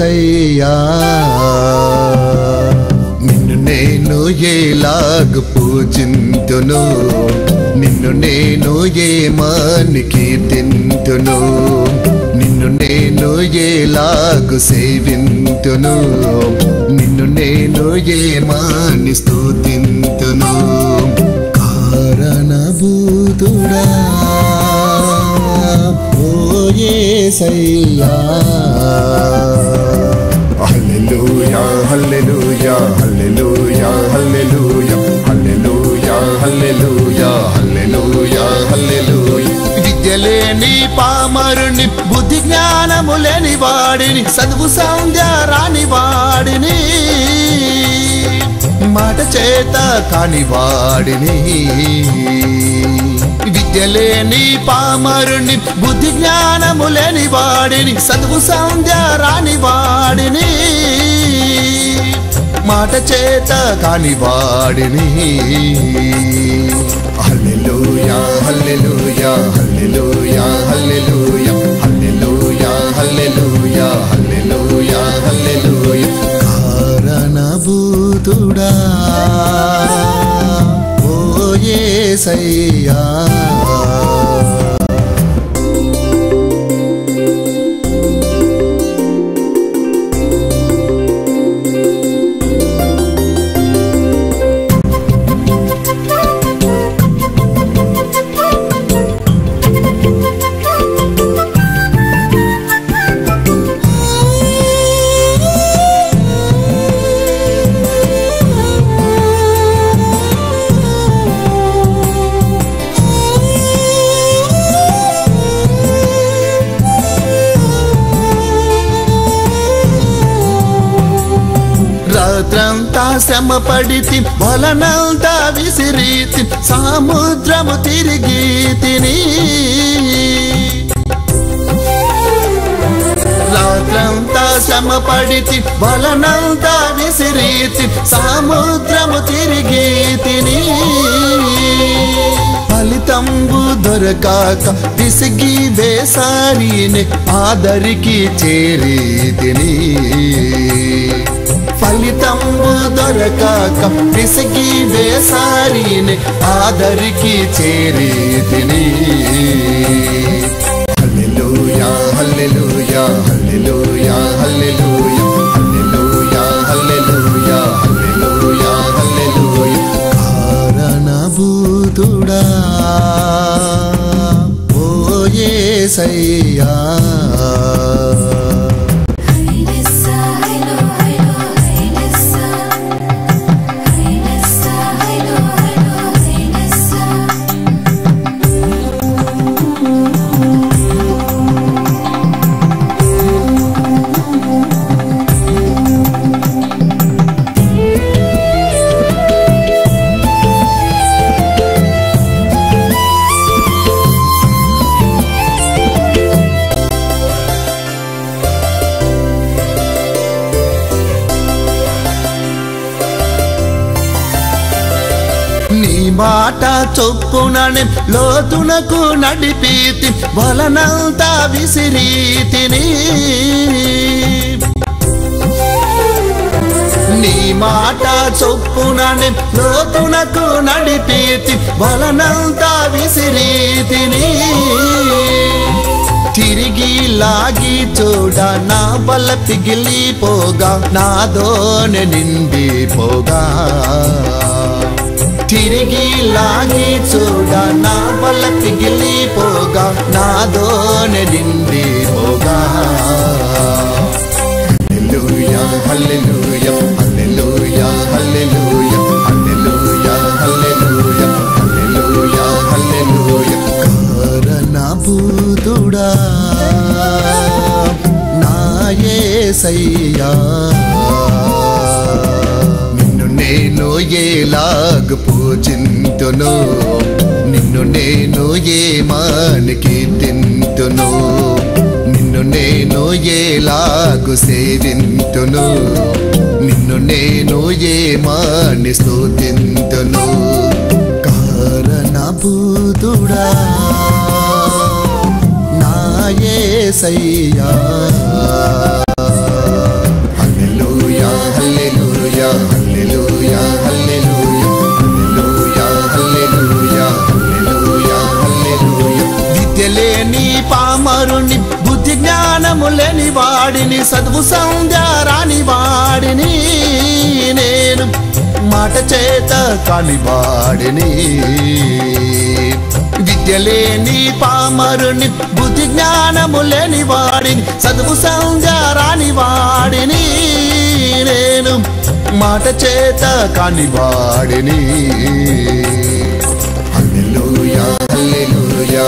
ఓయేసయ్యా నిన్ను నేను ఏలాగు పూజింతును. నిన్ను నేను ఏమాని కీర్తింతును. నిన్ను నేను ఏలాగు సేవింతును. నిన్ను నేను ఏమాని స్తుతింతును. కారణభూతుడా ఓయేసయ్యా హల్లెలూయా హల్లెలూయా హల్లెలూయా హల్లెలూయా హల్లెలూయా హల్లెలూయా విద్యలేని పామరుని బుద్ధి జ్ఞానము లేని వాడిని చదువు సంధ్య వాడిని మాట చేత కాని వాడిని. విద్యలేని పామరుని బుద్ధి జ్ఞానము లేని వాడిని చదువు సంధ్య వాడిని మాట చేత కాని వాడిని. హల్లెలూయా హల్లెలూయా హల్లెలూయా హల్లెలూయా హల్లెలూయా హల్లెలూయా హల్లెలూయా హల్లెలూయా. కారణభూతుడా ఓయేసయ్యా అంతా శ్రమ పడితి వలనంతా విసిరీతి సముద్రము తిరిగి తిని. రాత్రంతా శ్రమ పడితి వలనంతా విసిరీతి సముద్రము తిరిగి తిని. ఫలితంబు దొరకాక విసిగి వేసారిని ఆదరికి చేరి తిని. का कप बेसारी ने आदर की चेरी दिनी हल्लेलुया हल्लेलुया हल्लेलुया हल्लेलुया మాట చొప్పునని లోతునకు నడిపీతి వలనంతా విసిరీతిని. నీ మాట చొప్పునని లోతునకు నడిపీతి వలనంతా విసిరీతిని. తిరిగి లాగి చూడ నా బల పిగిలిపోగా నాదోనె నిండిపోగా. తిరిగి లాగి చూడ నా వల్ల పిగిలిపోగా నాదోనె నిండిపోగా హల్లెలూయా హల్లెలూయా హల్లెలూయా హల్లెలూయా హల్లెలూయా హల్లెలూయా హల్లెలూయా హల్లెలూయా. కారణభూతుడా నాయసయ్యా నిన్ను ఏలాగ పూజింతును నిన్ను నేను ఏ మానికి తింతును. నిన్ను నేను ఏలాగు సేవింతును. నిన్ను నేను ఏ మాని స్థుతింతును కారణభూతుడా నాయే సయ్యా వాడిని చదువు సంధ్య వాడిని నేను మాట చేత కాని వాడిని. విద్య లేని పామరుని బుద్ధి జ్ఞానము లేని వాడిని చదువు సంధ్య వాడిని నేను మాట చేత కాని వాడిని. Alleluia alleluia